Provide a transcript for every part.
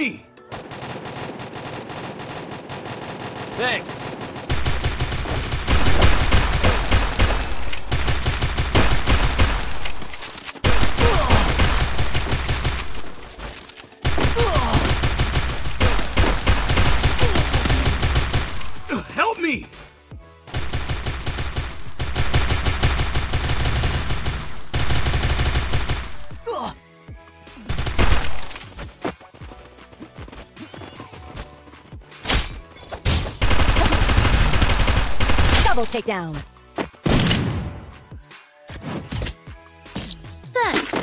me! Thanks. Help me! Double takedown. Thanks.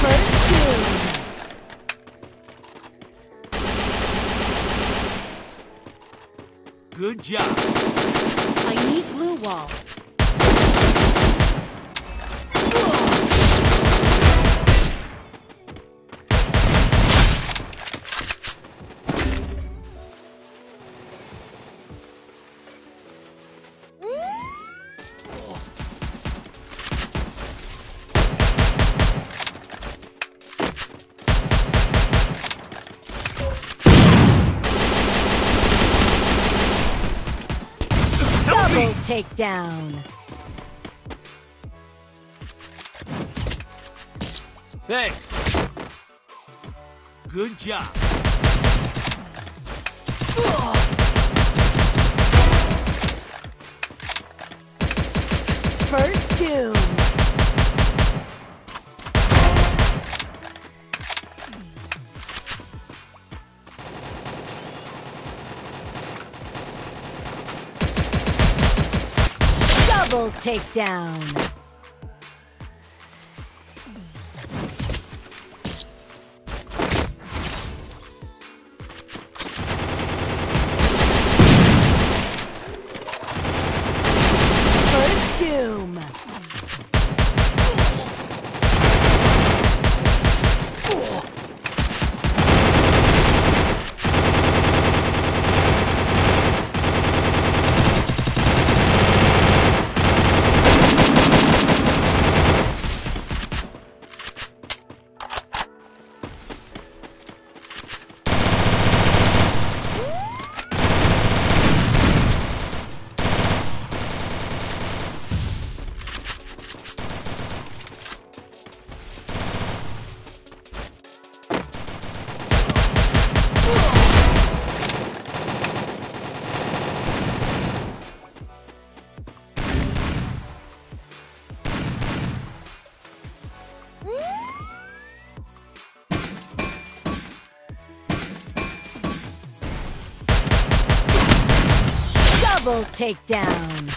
First. Good job. I need blue wall. Double takedown. Thanks. Good job. Double takedown. Double takedown.